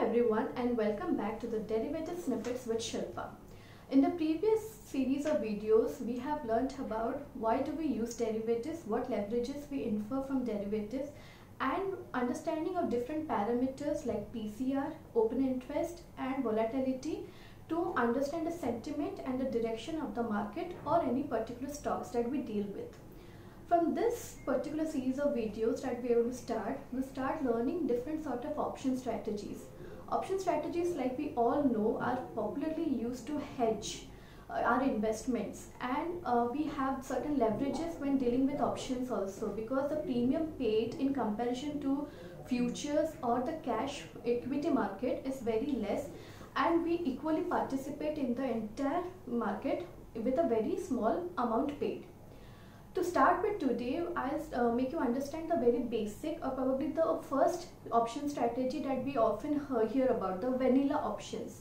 everyone and welcome back to the Derivative Snippets with Shilpa. In the previous series of videos, we have learned about why do we use derivatives, what leverages we infer from derivatives and understanding of different parameters like PCR, open interest and volatility to understand the sentiment and the direction of the market or any particular stocks that we deal with. From this particular series of videos that we are going to start, we'll start learning different sort of option strategies. Option strategies like we all know are popularly used to hedge uh, our investments and uh, we have certain leverages when dealing with options also because the premium paid in comparison to futures or the cash equity market is very less and we equally participate in the entire market with a very small amount paid. To start with today, I'll uh, make you understand the very basic or probably the first option strategy that we often hear about, the vanilla options.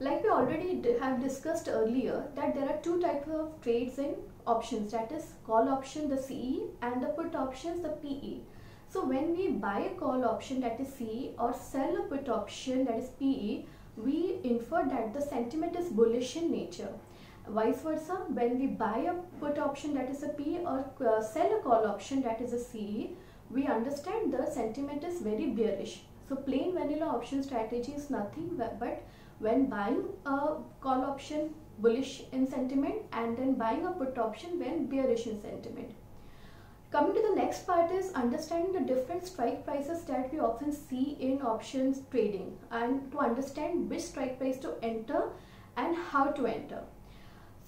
Like we already have discussed earlier that there are two types of trades in options that is call option the CE and the put options the PE. So when we buy a call option that is CE or sell a put option that is PE, we infer that the sentiment is bullish in nature Vice versa, when we buy a put option that is a P or uh, sell a call option that is a CE, we understand the sentiment is very bearish. So plain vanilla option strategy is nothing but when buying a call option bullish in sentiment and then buying a put option when bearish in sentiment. Coming to the next part is understanding the different strike prices that we often see in options trading and to understand which strike price to enter and how to enter.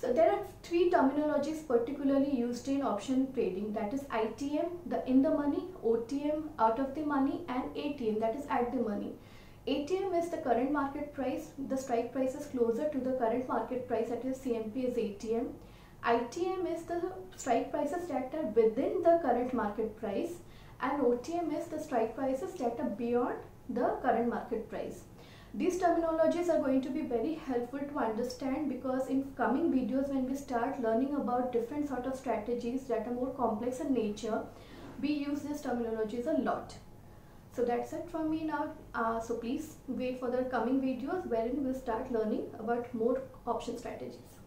So there are three terminologies particularly used in option trading that is ITM, the in the money, OTM, out of the money and ATM that is at the money. ATM is the current market price, the strike price is closer to the current market price that is CMP is ATM. ITM is the strike prices that are within the current market price and OTM is the strike prices that are beyond the current market price. These terminologies are going to be very helpful to understand because in coming videos when we start learning about different sort of strategies that are more complex in nature, we use these terminologies a lot. So that's it from me now. Uh, so please wait for the coming videos wherein we'll start learning about more option strategies.